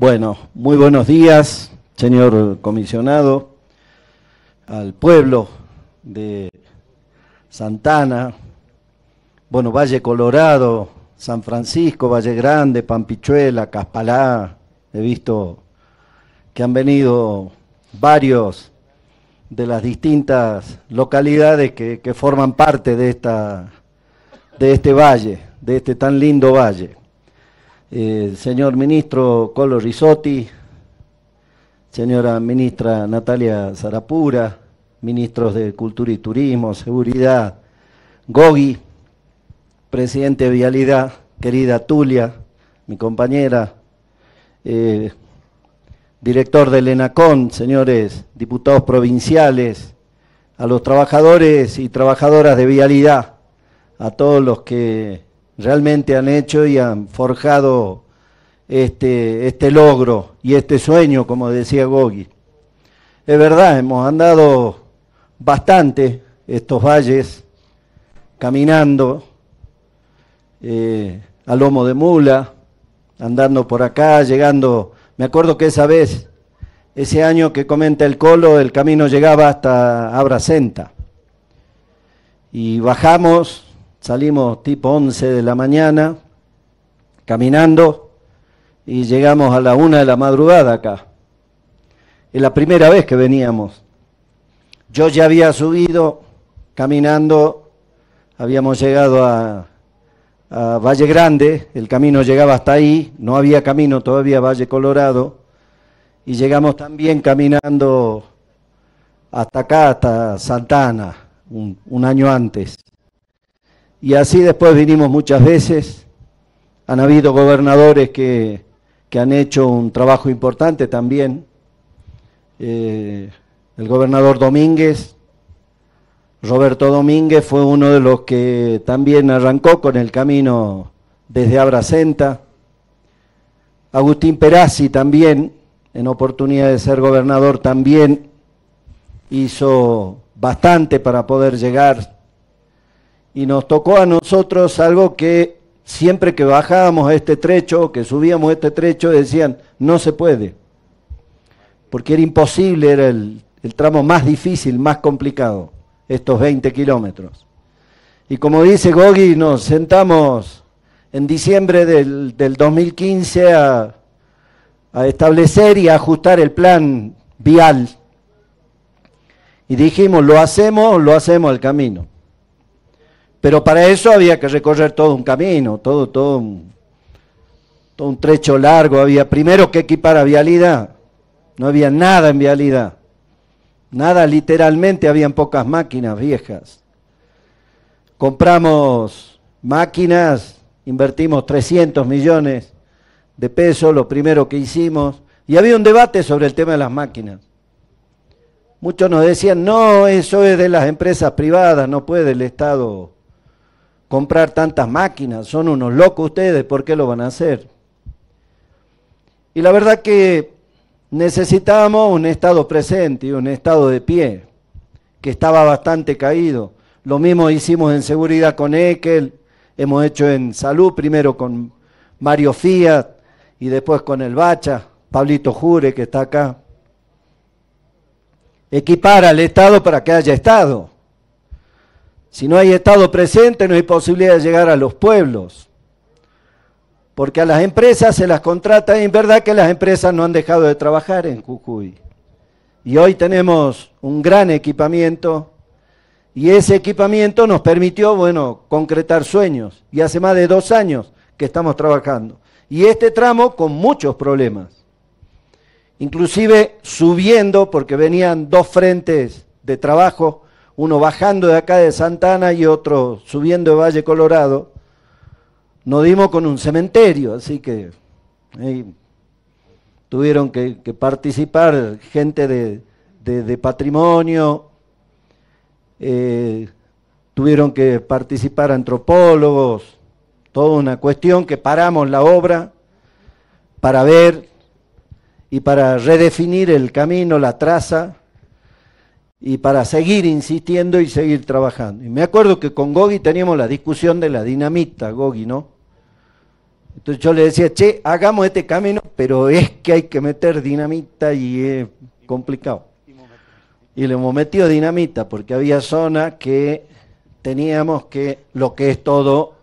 Bueno, muy buenos días, señor comisionado, al pueblo de Santana, bueno, Valle Colorado, San Francisco, Valle Grande, Pampichuela, Caspalá, he visto que han venido varios de las distintas localidades que, que forman parte de, esta, de este valle, de este tan lindo valle. Eh, señor ministro Colo Risotti, señora ministra Natalia Zarapura, ministros de Cultura y Turismo, Seguridad, Gogi, presidente de Vialidad, querida Tulia, mi compañera, eh, director del ENACON, señores diputados provinciales, a los trabajadores y trabajadoras de Vialidad, a todos los que realmente han hecho y han forjado este, este logro y este sueño, como decía Gogi. Es verdad, hemos andado bastante estos valles caminando eh, a lomo de mula, andando por acá, llegando. Me acuerdo que esa vez, ese año que comenta el Colo, el camino llegaba hasta Abracenta. Y bajamos salimos tipo 11 de la mañana, caminando, y llegamos a la una de la madrugada acá. Es la primera vez que veníamos. Yo ya había subido caminando, habíamos llegado a, Valle Grande, el camino llegaba hasta ahí, no había camino todavía Valle Colorado, y llegamos también caminando hasta acá, hasta Santana, un año antes. Y así después vinimos muchas veces. Han habido gobernadores que, han hecho un trabajo importante también. Eh, el gobernador Domínguez, Roberto Domínguez, fue uno de los que también arrancó con el camino desde Abracenta. Agustín Perazzi también, en oportunidad de ser gobernador, también hizo bastante para poder llegar y nos tocó a nosotros algo que siempre que bajábamos este trecho, que subíamos este trecho, decían, no se puede, porque era imposible, era el, tramo más difícil, más complicado, estos 20 kilómetros. Y como dice Gogi, nos sentamos en diciembre del, 2015 a, a establecer y a ajustar el plan vial. Y dijimos, lo hacemos, lo hacemos el camino. Pero para eso había que recorrer todo un camino, todo, todo un, todo un trecho largo. Había primero que equipar a vialidad. No había nada en vialidad. Nada, literalmente, habían pocas máquinas viejas. Compramos máquinas, invertimos 300 millones de pesos, lo primero que hicimos. Y había un debate sobre el tema de las máquinas. Muchos nos decían, no, eso es de las empresas privadas, no puede el Estado comprar tantas máquinas, son unos locos ustedes, ¿por qué lo van a hacer? Y la verdad que necesitábamos un estado presente un estado de pie, que estaba bastante caído. Lo mismo hicimos en seguridad con Ekel, hemos hecho en salud, primero con Mario Fiat y después con el Bacha, Pablito Jure que está acá. Equipar al Estado para que haya Estado. Si no hay Estado presente, no hay posibilidad de llegar a los pueblos. Porque a las empresas se las contrata, y es verdad que las empresas no han dejado de trabajar en Jujuy. Y hoy tenemos un gran equipamiento y ese equipamiento nos permitió, bueno, concretar sueños. Y hace más de dos años que estamos trabajando. Y este tramo con muchos problemas. Inclusive subiendo, porque venían dos frentes de trabajo uno bajando de acá de Santana y otro subiendo de Valle Colorado, nos dimos con un cementerio, así que tuvieron que, participar gente de, patrimonio, eh, tuvieron que participar antropólogos, toda una cuestión que paramos la obra para ver y para redefinir el camino, la traza, y para seguir insistiendo y seguir trabajando. Y me acuerdo que con Gogi teníamos la discusión de la dinamita, Gogi, ¿no? Entonces yo le decía, che, hagamos este camino, pero es que hay que meter dinamita y es complicado. Y le hemos metido dinamita porque había zonas que teníamos que, lo que es todo,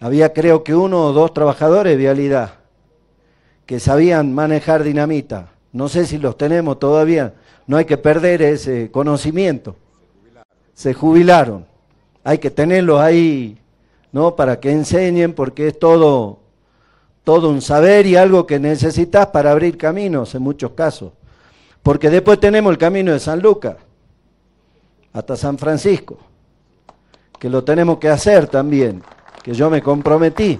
había creo que uno o dos trabajadores de vialidad que sabían manejar dinamita. No sé si los tenemos todavía, no hay que perder ese conocimiento. Se jubilaron. Hay que tenerlos ahí, ¿no? Para que enseñen, porque es todo, todo un saber y algo que necesitas para abrir caminos en muchos casos. Porque después tenemos el camino de San Lucas hasta San Francisco, que lo tenemos que hacer también, que yo me comprometí.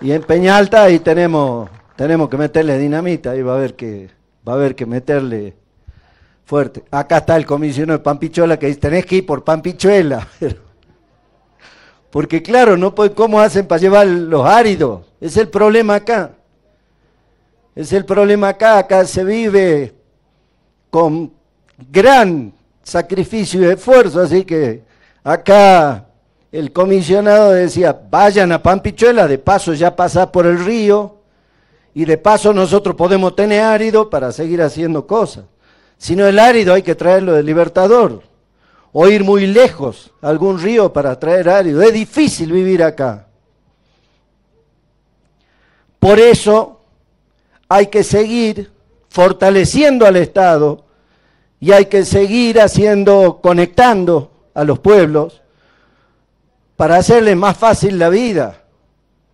Y en Peñalta ahí tenemos, tenemos que meterle dinamita, ahí va a haber que, va a haber que meterle fuerte. Acá está el comisionado de Pampichuela que dice, tenés que ir por Pampichuela. Porque claro, no puede, ¿cómo hacen para llevar los áridos? Es el problema acá. Es el problema acá, acá se vive con gran sacrificio y esfuerzo, así que acá el comisionado decía, vayan a Pampichuela, de paso ya pasar por el río y de paso nosotros podemos tener árido para seguir haciendo cosas. Si no el árido hay que traerlo del Libertador o ir muy lejos a algún río para traer árido. Es difícil vivir acá. Por eso hay que seguir fortaleciendo al Estado y hay que seguir haciendo, conectando a los pueblos para hacerles más fácil la vida.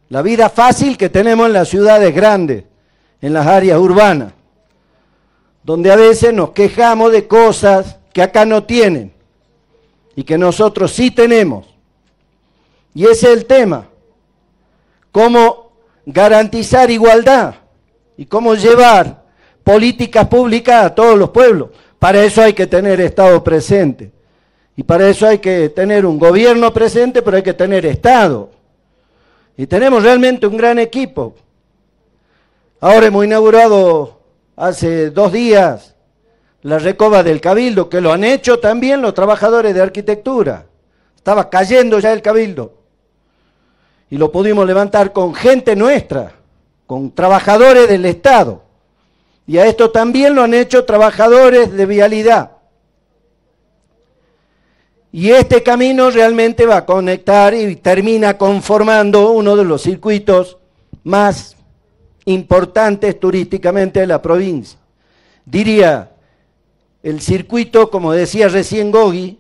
La vida fácil que tenemos en las ciudades grandes, en las áreas urbanas, donde a veces nos quejamos de cosas que acá no tienen y que nosotros sí tenemos. Y ese es el tema. Cómo garantizar igualdad y cómo llevar políticas públicas a todos los pueblos. Para eso hay que tener Estado presente. Y para eso hay que tener un gobierno presente, pero hay que tener Estado. Y tenemos realmente un gran equipo. Ahora hemos inaugurado hace dos días la recoba del Cabildo, que lo han hecho también los trabajadores de arquitectura. Estaba cayendo ya el Cabildo. Y lo pudimos levantar con gente nuestra, con trabajadores del Estado. Y a esto también lo han hecho trabajadores de vialidad. Y este camino realmente va a conectar y termina conformando uno de los circuitos más importantes turísticamente de la provincia. Diría, el circuito, como decía recién Gogi,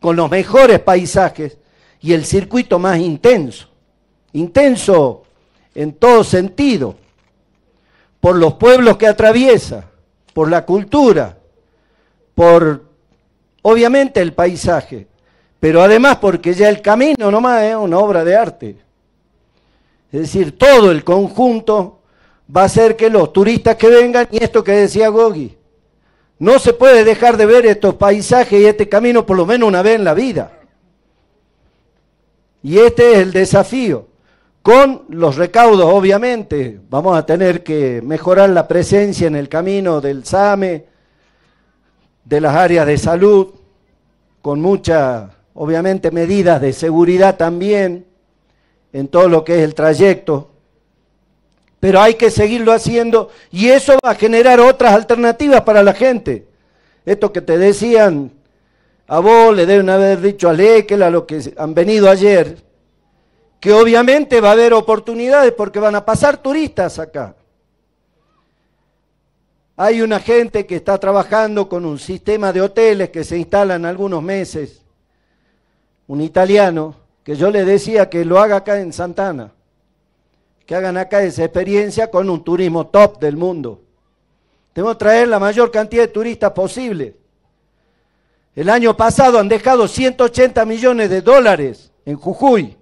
con los mejores paisajes y el circuito más intenso. Intenso en todo sentido, por los pueblos que atraviesa, por la cultura, por obviamente el paisaje, pero además porque ya el camino nomás es una obra de arte. Es decir, todo el conjunto va a hacer que los turistas que vengan, y esto que decía Gogi, no se puede dejar de ver estos paisajes y este camino por lo menos una vez en la vida. Y este es el desafío. Con los recaudos, obviamente, vamos a tener que mejorar la presencia en el camino del SAME, de las áreas de salud, con muchas, obviamente, medidas de seguridad también en todo lo que es el trayecto. Pero hay que seguirlo haciendo y eso va a generar otras alternativas para la gente. Esto que te decían, a vos le deben haber dicho a Lekel, a los que han venido ayer, que obviamente va a haber oportunidades porque van a pasar turistas acá. Hay una gente que está trabajando con un sistema de hoteles que se instalan algunos meses, un italiano, que yo le decía que lo haga acá en Santana, que hagan acá esa experiencia con un turismo top del mundo. Tenemos que traer la mayor cantidad de turistas posible. El año pasado han dejado 180 millones de dólares en Jujuy.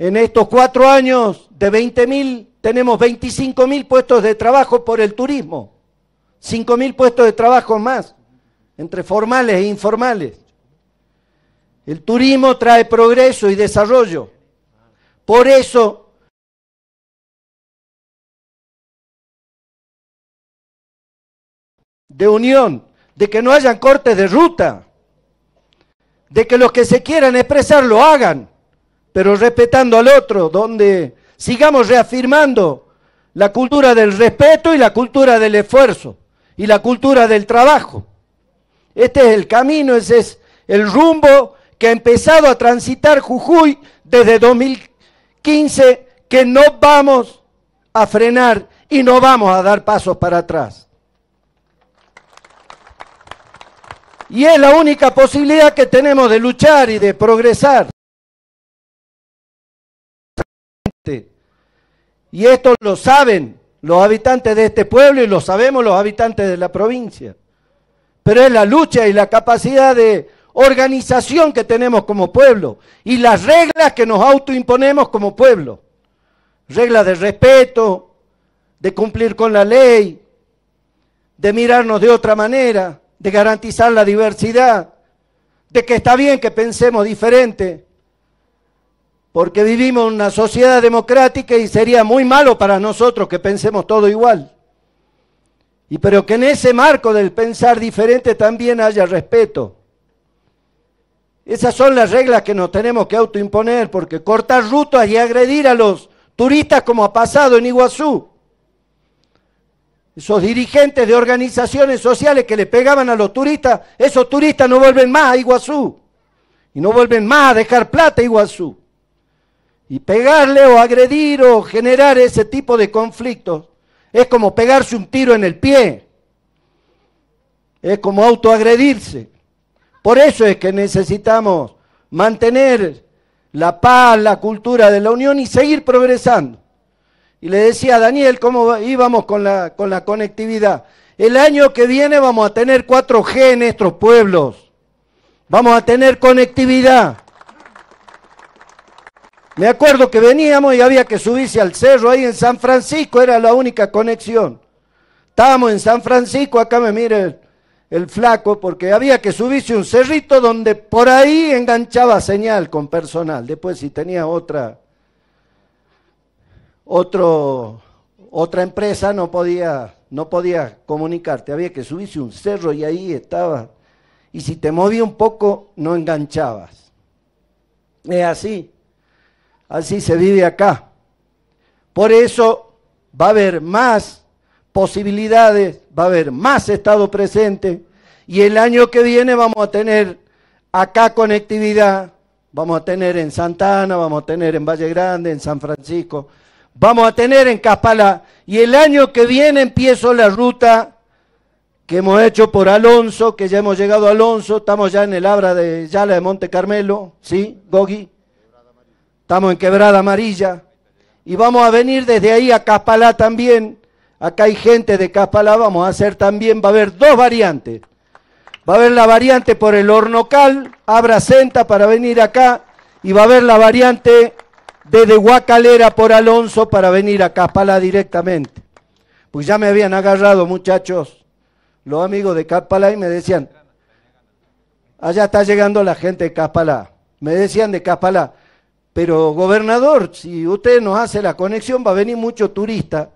En estos cuatro años de 20 mil tenemos 25 mil puestos de trabajo por el turismo. 5 mil puestos de trabajo más, entre formales e informales. El turismo trae progreso y desarrollo. Por eso de unión, de que no hayan cortes de ruta, de que los que se quieran expresar lo hagan pero respetando al otro, donde sigamos reafirmando la cultura del respeto y la cultura del esfuerzo y la cultura del trabajo. Este es el camino, ese es el rumbo que ha empezado a transitar Jujuy desde 2015, que no vamos a frenar y no vamos a dar pasos para atrás. Y es la única posibilidad que tenemos de luchar y de progresar. Y esto lo saben los habitantes de este pueblo y lo sabemos los habitantes de la provincia. Pero es la lucha y la capacidad de organización que tenemos como pueblo y las reglas que nos autoimponemos como pueblo. Reglas de respeto, de cumplir con la ley, de mirarnos de otra manera, de garantizar la diversidad, de que está bien que pensemos diferente, porque vivimos en una sociedad democrática y sería muy malo para nosotros que pensemos todo igual. Y pero que en ese marco del pensar diferente también haya respeto. Esas son las reglas que nos tenemos que autoimponer, porque cortar rutas y agredir a los turistas como ha pasado en Iguazú. Esos dirigentes de organizaciones sociales que le pegaban a los turistas, esos turistas no vuelven más a Iguazú. Y no vuelven más a dejar plata a Iguazú. Y pegarle o agredir o generar ese tipo de conflictos es como pegarse un tiro en el pie. Es como autoagredirse. Por eso es que necesitamos mantener la paz, la cultura de la unión y seguir progresando. Y le decía a Daniel cómo íbamos con la, con la conectividad. El año que viene vamos a tener 4G en nuestros pueblos. Vamos a tener conectividad. Me acuerdo que veníamos y había que subirse al cerro ahí en San Francisco, era la única conexión. Estábamos en San Francisco, acá me mire el, flaco, porque había que subirse un cerrito donde por ahí enganchaba señal con personal. Después si tenía otra, otro, otra empresa no podía, no podía comunicarte. Había que subirse un cerro y ahí estaba. Y si te movía un poco, no enganchabas. Es así. Así se vive acá. Por eso va a haber más posibilidades, va a haber más estado presente y el año que viene vamos a tener acá conectividad, vamos a tener en Santana, vamos a tener en Valle Grande, en San Francisco, vamos a tener en Caspalá y el año que viene empiezo la ruta que hemos hecho por Alonso, que ya hemos llegado a Alonso, estamos ya en el Abra de Yala de Monte Carmelo, ¿sí, Gogi? Estamos en Quebrada Amarilla. Y vamos a venir desde ahí a Caspalá también. Acá hay gente de Caspalá, vamos a hacer también, va a haber dos variantes. Va a haber la variante por el Hornocal, Abra Senta para venir acá. Y va a haber la variante desde Huacalera por Alonso para venir a Caspalá directamente. Pues ya me habían agarrado muchachos, los amigos de Caspalá y me decían, allá está llegando la gente de Caspalá. Me decían de Caspalá, pero gobernador, si usted nos hace la conexión va a venir mucho turista,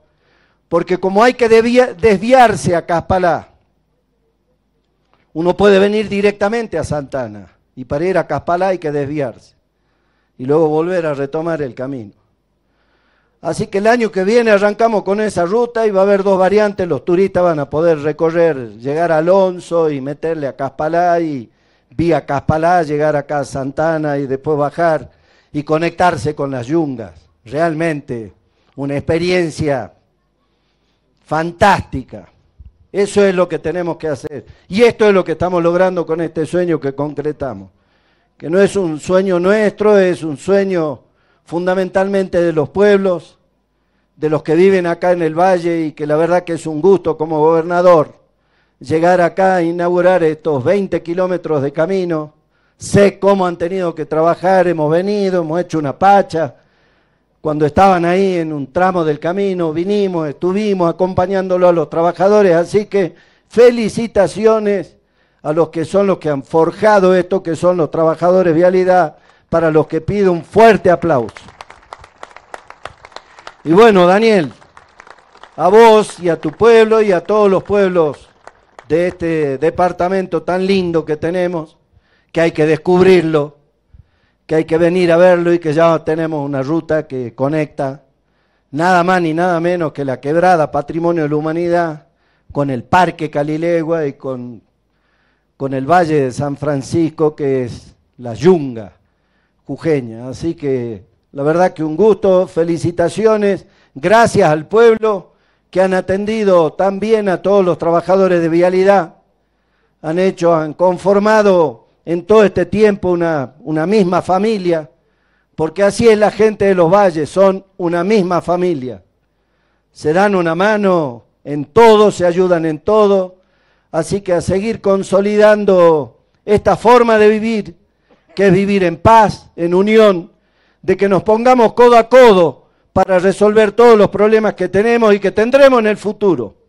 porque como hay que desviarse a Caspalá, uno puede venir directamente a Santana y para ir a Caspalá hay que desviarse y luego volver a retomar el camino. Así que el año que viene arrancamos con esa ruta y va a haber dos variantes, los turistas van a poder recorrer, llegar a Alonso y meterle a Caspalá y vía Caspalá llegar acá a Santana y después bajar y conectarse con las yungas. Realmente una experiencia fantástica. Eso es lo que tenemos que hacer. Y esto es lo que estamos logrando con este sueño que concretamos. Que no es un sueño nuestro, es un sueño fundamentalmente de los pueblos, de los que viven acá en el valle y que la verdad que es un gusto como gobernador llegar acá a inaugurar estos 20 kilómetros de camino sé cómo han tenido que trabajar, hemos venido, hemos hecho una pacha. Cuando estaban ahí en un tramo del camino, vinimos, estuvimos acompañándolo a los trabajadores, así que felicitaciones a los que son los que han forjado esto, que son los trabajadores vialidad, para los que pido un fuerte aplauso. Y bueno, Daniel, a vos y a tu pueblo y a todos los pueblos de este departamento tan lindo que tenemos, que hay que descubrirlo, que hay que venir a verlo y que ya tenemos una ruta que conecta nada más ni nada menos que la quebrada Patrimonio de la Humanidad con el Parque Calilegua y con, con el Valle de San Francisco, que es la yunga jujeña. Así que la verdad que un gusto, felicitaciones, gracias al pueblo que han atendido tan bien a todos los trabajadores de vialidad, han hecho, han conformado en todo este tiempo una, misma familia, porque así es la gente de los valles, son una misma familia. Se dan una mano en todo, se ayudan en todo, así que a seguir consolidando esta forma de vivir, que es vivir en paz, en unión, de que nos pongamos codo a codo para resolver todos los problemas que tenemos y que tendremos en el futuro.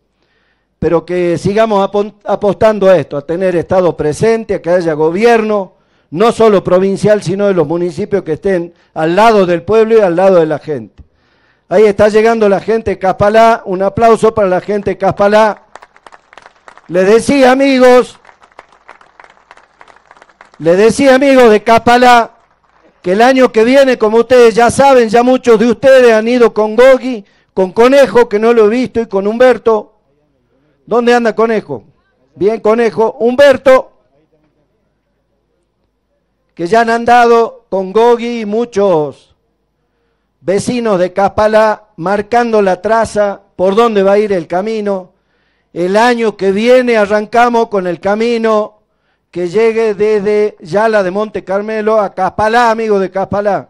Pero que sigamos apostando a esto, a tener Estado presente, a que haya gobierno, no solo provincial, sino de los municipios que estén al lado del pueblo y al lado de la gente. Ahí está llegando la gente de Caspalá, un aplauso para la gente de Caspalá. Le decía amigos, le decía amigos de Caspalá, que el año que viene, como ustedes ya saben, ya muchos de ustedes han ido con Gogi, con Conejo, que no lo he visto, y con Humberto. ¿Dónde anda Conejo? Bien, Conejo. Humberto, que ya han andado con Gogi y muchos vecinos de Caspalá marcando la traza por dónde va a ir el camino. El año que viene arrancamos con el camino que llegue desde Yala de Monte Carmelo a Caspalá, amigos de Caspalá.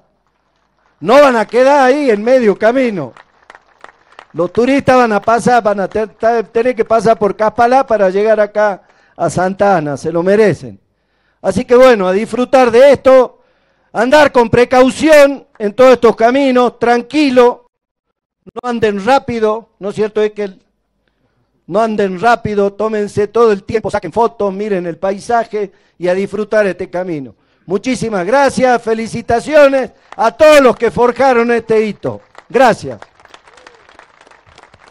No van a quedar ahí en medio camino. Los turistas van a pasar, van a tener que pasar por Caspalá para llegar acá a Santana, se lo merecen. Así que bueno, a disfrutar de esto, andar con precaución en todos estos caminos, tranquilo, no anden rápido, ¿no es cierto? Es que no anden rápido, tómense todo el tiempo, saquen fotos, miren el paisaje y a disfrutar este camino. Muchísimas gracias, felicitaciones a todos los que forjaron este hito. Gracias.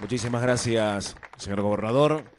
Muchísimas gracias, señor gobernador.